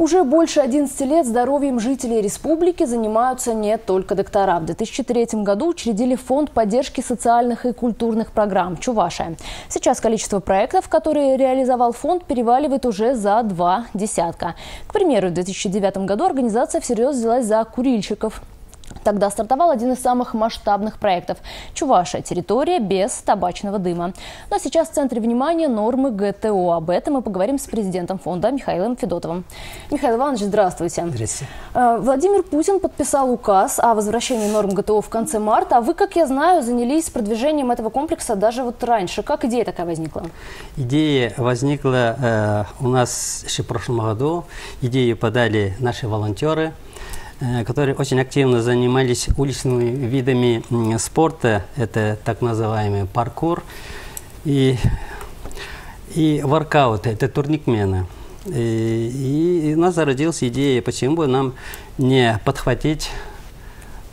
Уже больше 11 лет здоровьем жителей республики занимаются не только доктора. В 2003 году учредили фонд поддержки социальных и культурных программ «Чувашия». Сейчас количество проектов, которые реализовал фонд, переваливает уже за два десятка. К примеру, в 2009 году организация всерьез взялась за курильщиков. Тогда стартовал один из самых масштабных проектов – Чуваша – территория без табачного дыма. Но сейчас в центре внимания нормы ГТО. Об этом мы поговорим с президентом фонда Михаилом Федотовым. Михаил Иванович, здравствуйте. Здравствуйте. Э, Владимир Путин подписал указ о возвращении норм ГТО в конце марта. А вы, как я знаю, занялись продвижением этого комплекса даже вот раньше. Как идея такая возникла? Идея возникла э, у нас еще в прошлом году. Идею подали наши волонтеры – которые очень активно занимались уличными видами спорта, это так называемый паркур, и, и воркаут, это турникмены. И, и у нас зародилась идея, почему бы нам не подхватить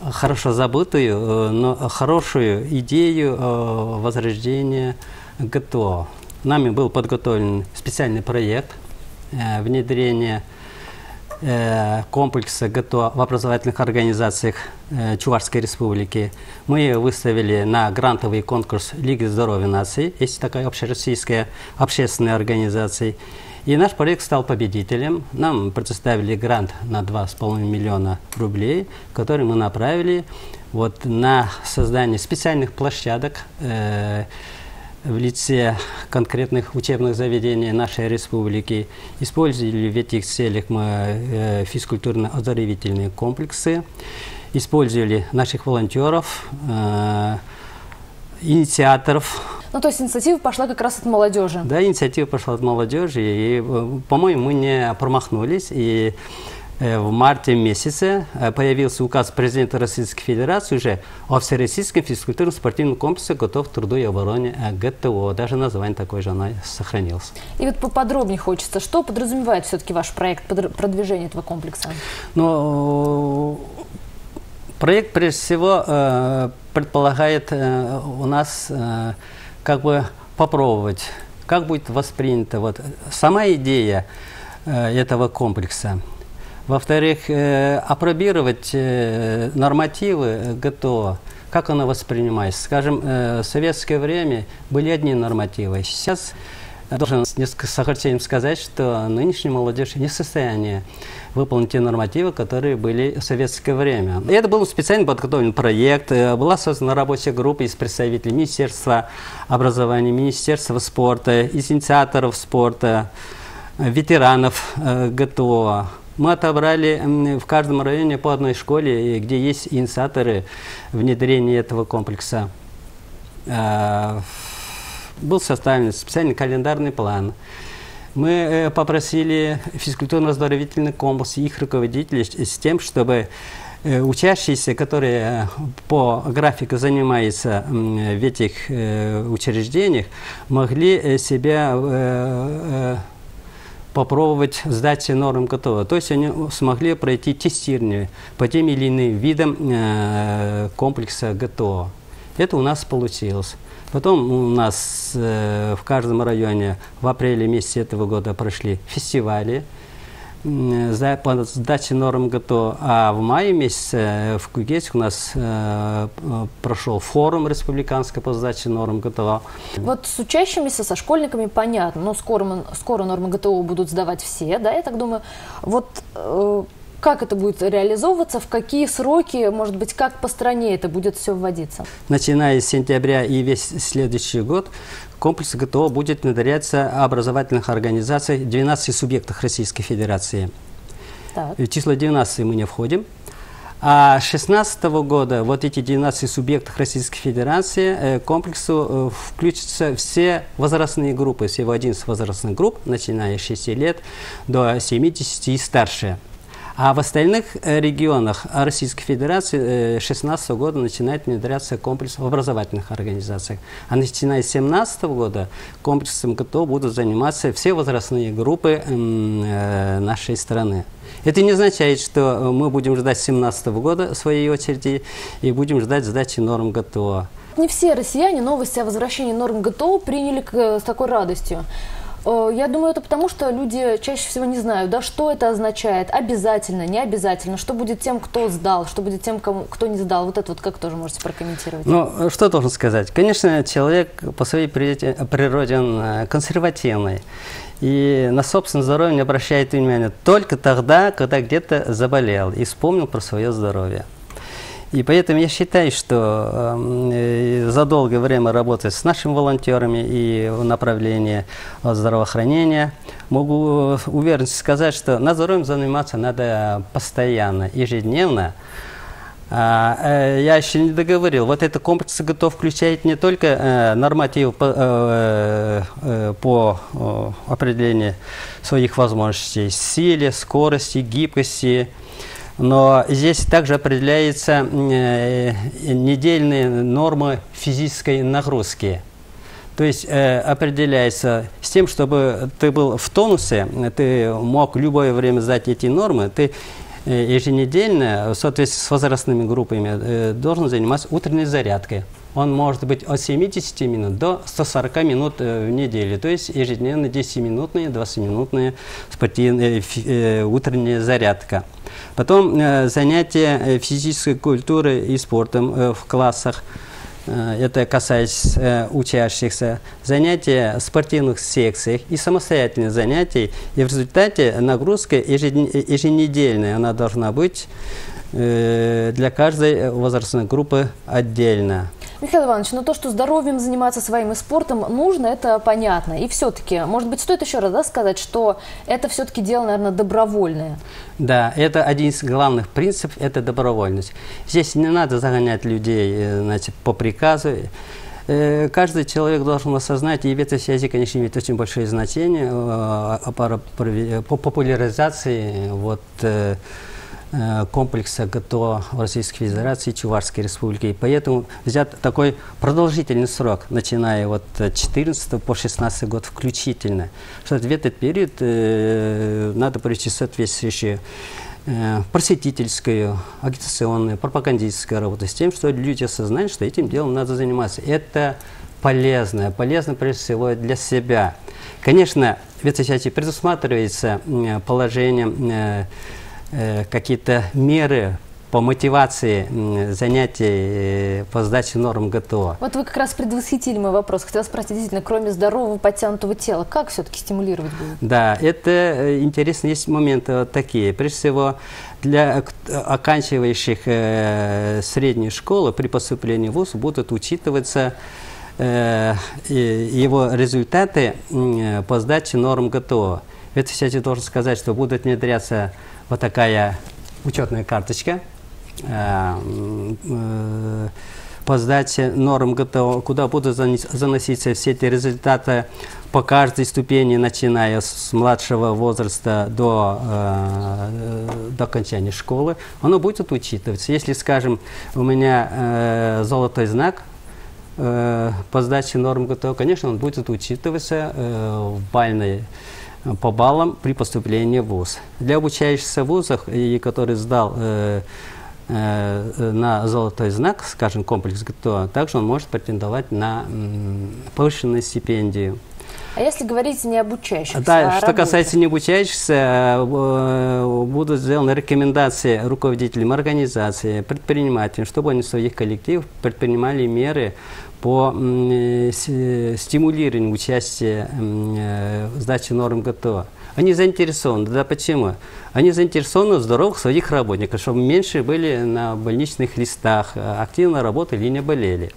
хорошо забытую, э, но хорошую идею э, возрождения ГТО. Нами был подготовлен специальный проект внедрения Э, комплекса ГТО в образовательных организациях э, Чувашской Республики. Мы выставили на грантовый конкурс Лиги здоровья наций, есть такая общероссийская общественная организация. И наш проект стал победителем. Нам предоставили грант на 2,5 миллиона рублей, который мы направили вот, на создание специальных площадок, э, в лице конкретных учебных заведений нашей республики. Использовали в этих целях мы э, физкультурно-оздоровительные комплексы, использовали наших волонтеров, э, инициаторов. Ну, то есть инициатива пошла как раз от молодежи. Да, инициатива пошла от молодежи, и, э, по-моему, мы не промахнулись, и в марте месяце э, появился указ президента Российской Федерации уже о Всероссийском физкультурном спортивном комплексе «Готов к труду и обороне» э, ГТО. Даже название такое же оно сохранилось. И вот поподробнее хочется, что подразумевает все-таки ваш проект продвижения этого комплекса? Ну, проект прежде всего предполагает у нас как бы попробовать, как будет воспринята вот сама идея этого комплекса – во-вторых, э, опробировать э, нормативы ГТО, как оно воспринимается. Скажем, э, в советское время были одни нормативы. Сейчас должен несколько с огорчением сказать, что нынешняя молодежь не в состоянии выполнить те нормативы, которые были в советское время. И это был специально подготовлен проект, была создана рабочая группа из представителей Министерства образования, Министерства спорта, из инициаторов спорта, ветеранов ГТО, мы отобрали в каждом районе по одной школе, где есть инициаторы внедрения этого комплекса. А, был составлен специальный календарный план. Мы э, попросили физкультурно-оздоровительный комплекс и их руководителей с тем, чтобы э, учащиеся, которые э, по графику занимаются в этих учреждениях, могли себя попробовать сдать все нормы готово. То есть они смогли пройти тестирование по тем или иным видам э, комплекса ГТО. Это у нас получилось. Потом у нас э, в каждом районе в апреле месяце этого года прошли фестивали по сдаче норм ГТО. А в мае месяце э, в Кугейске у нас э, прошел форум республиканский по сдаче норм ГТО. Вот с учащимися, со школьниками понятно, но скоро, скоро нормы ГТО будут сдавать все, да, я так думаю. Вот э, как это будет реализовываться, в какие сроки, может быть, как по стране это будет все вводиться? Начиная с сентября и весь следующий год комплекс ГТО будет внедряться образовательных организаций 12 субъектах Российской Федерации. Так. В число 12 мы не входим. А с 2016 года вот эти 12 субъектов Российской Федерации э, комплексу э, включатся все возрастные группы, всего 11 возрастных групп, начиная с 6 лет до 70 и старше. А в остальных э, регионах Российской Федерации 2016 э, года начинает внедряться комплекс в образовательных организациях. А начиная с 2017 года комплексом ГТО будут заниматься все возрастные группы э, нашей страны. Это не означает, что мы будем ждать 2017 года своей очереди и будем ждать сдачи норм ГТО. Не все россияне новости о возвращении норм ГТО приняли с такой радостью. Э, я думаю, это потому, что люди чаще всего не знают, да, что это означает, обязательно, не обязательно, что будет тем, кто сдал, что будет тем, кому, кто не сдал. Вот это вот как тоже можете прокомментировать? Ну, что должен сказать? Конечно, человек по своей природе, он э, консервативный. И на собственное здоровье не обращает внимания только тогда, когда где-то заболел и вспомнил про свое здоровье. И поэтому я считаю, что э, за долгое время работать с нашими волонтерами и в направлении здравоохранения, могу уверенно сказать, что на здоровьем заниматься надо постоянно, ежедневно. А, э, я еще не договорил. Вот этот комплекс готов включать не только э, нормативы по, э, э, по э, определению своих возможностей, силе, скорости, гибкости, но здесь также определяются э, недельные нормы физической нагрузки. То есть э, определяется с тем, чтобы ты был в тонусе, ты мог любое время сдать эти нормы, ты еженедельно, в соответствии с возрастными группами, э, должен заниматься утренней зарядкой. Он может быть от 70 минут до 140 минут э, в неделю, то есть ежедневно 10-минутные, 20-минутные спортивные, э, утренняя зарядка. Потом э, занятия э, физической культурой и спортом э, в классах. Это касается учащихся, занятия в спортивных секциях и самостоятельных занятий. И в результате нагрузка еженедельная, она должна быть для каждой возрастной группы отдельно. Михаил Иванович, ну то, что здоровьем заниматься своим и спортом нужно, это понятно. И все-таки, может быть, стоит еще раз да, сказать, что это все-таки дело, наверное, добровольное. Да, это один из главных принципов, это добровольность. Здесь не надо загонять людей э, значит, по приказу. Э, каждый человек должен осознать, и ветросвязи, конечно, имеет очень большое значение э, по популяризации вот, Э, комплекса ГТО в Российской Федерации, Чувашской Республики. И поэтому взят такой продолжительный срок, начиная вот 14 по 16 год включительно. Что в этот период э, надо провести соответствующие э, просветительскую, агитационную, пропагандистскую работу с тем, что люди осознают, что этим делом надо заниматься. Это полезно, полезно прежде всего для себя. Конечно, в этой части предусматривается положение э, Э, какие-то меры по мотивации занятий э, по сдаче норм ГТО. Вот вы как раз предвосхитили мой вопрос. Хотела спросить, действительно, кроме здорового подтянутого тела, как все-таки стимулировать будет? Да, это э, интересно, есть моменты вот такие. Прежде всего, для оканчивающих э, среднюю школу при поступлении в ВУЗ будут учитываться э, его результаты э, по сдаче норм ГТО. Это, кстати, должен сказать, что будут внедряться вот такая учетная карточка э, э, по сдаче норм ГТО, куда будут заноситься все эти результаты по каждой ступени, начиная с младшего возраста до, э, до окончания школы, оно будет учитываться. Если, скажем, у меня золотой знак э, по сдаче норм ГТО, конечно, он будет учитываться в бальной по баллам при поступлении в ВУЗ. Для обучающихся в ВУЗах, и который сдал э, э, на золотой знак, скажем, комплекс ГТО, также он может претендовать на м, повышенную стипендию. А если говорить не обучающихся, Да, а что касается не обучающихся, э, будут сделаны рекомендации руководителям организации, предпринимателям, чтобы они в своих коллективах предпринимали меры по э, стимулированию участия э, в сдаче норм ГТО. Они заинтересованы. Да почему? Они заинтересованы в здоровых своих работников, чтобы меньше были на больничных листах, активно работали и не болели.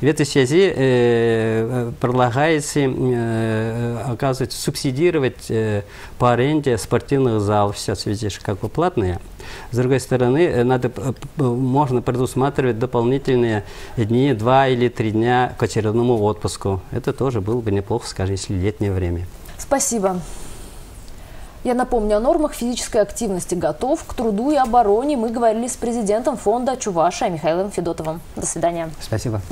В этой связи э, предлагается, э, оказывается, субсидировать э, по аренде спортивных залов, сейчас видишь, как бы платные. С другой стороны, э, надо, можно предусматривать дополнительные дни, два или три дня к очередному отпуску. Это тоже было бы неплохо, скажем, если летнее время. Спасибо. Я напомню о нормах физической активности «Готов к труду и обороне». Мы говорили с президентом фонда Чувашия Михаилом Федотовым. До свидания. Спасибо.